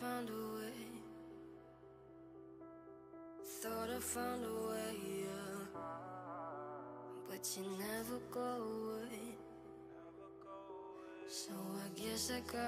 found a way. Thought I found a way, yeah. But you never go away. So I guess I got.